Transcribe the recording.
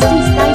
tasty.